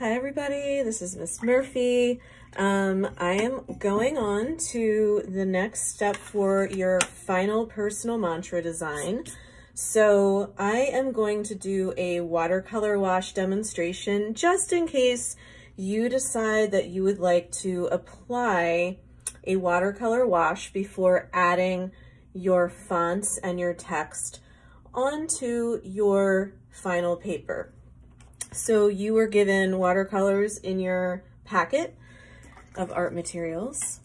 Hi everybody, this is Miss Murphy. Um, I am going on to the next step for your final personal mantra design. So I am going to do a watercolor wash demonstration just in case you decide that you would like to apply a watercolor wash before adding your fonts and your text onto your final paper. So you were given watercolors in your packet of art materials.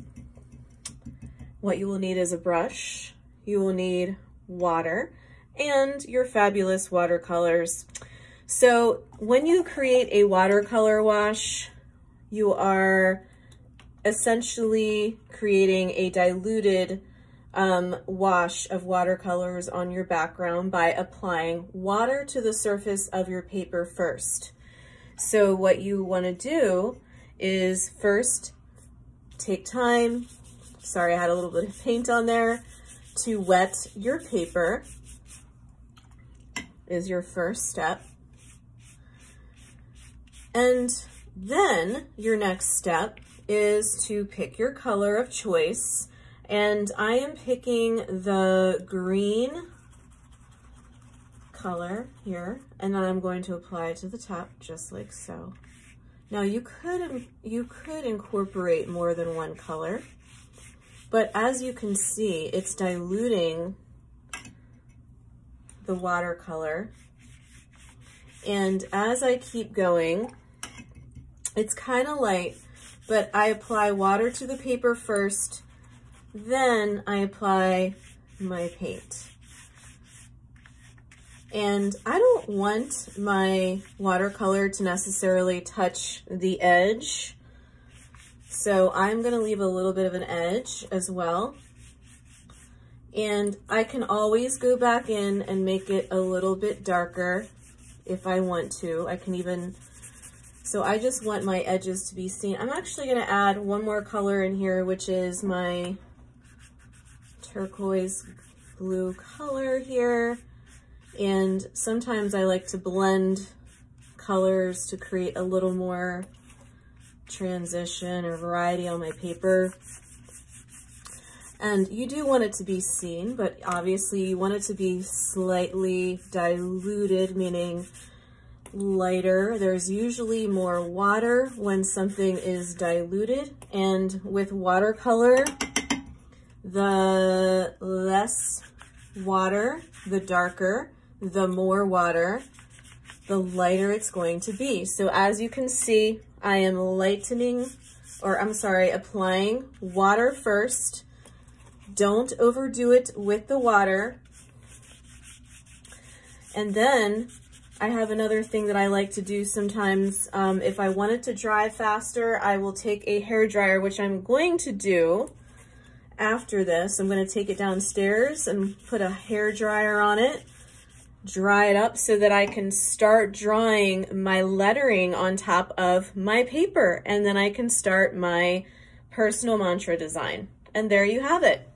What you will need is a brush, you will need water, and your fabulous watercolors. So when you create a watercolor wash, you are essentially creating a diluted um, wash of watercolors on your background by applying water to the surface of your paper first. So what you want to do is first take time, sorry I had a little bit of paint on there, to wet your paper is your first step. And then your next step is to pick your color of choice and I am picking the green color here, and then I'm going to apply it to the top just like so. Now you could, you could incorporate more than one color, but as you can see, it's diluting the watercolor. And as I keep going, it's kind of light, but I apply water to the paper first then I apply my paint. And I don't want my watercolor to necessarily touch the edge. So I'm gonna leave a little bit of an edge as well. And I can always go back in and make it a little bit darker if I want to. I can even, so I just want my edges to be seen. I'm actually gonna add one more color in here, which is my turquoise blue color here. And sometimes I like to blend colors to create a little more transition or variety on my paper. And you do want it to be seen, but obviously you want it to be slightly diluted, meaning lighter. There's usually more water when something is diluted. And with watercolor, the less water, the darker, the more water, the lighter it's going to be. So as you can see, I am lightening, or I'm sorry, applying water first. Don't overdo it with the water. And then I have another thing that I like to do sometimes. Um, if I want it to dry faster, I will take a hair dryer, which I'm going to do after this, I'm going to take it downstairs and put a hair dryer on it, dry it up so that I can start drawing my lettering on top of my paper. And then I can start my personal mantra design. And there you have it.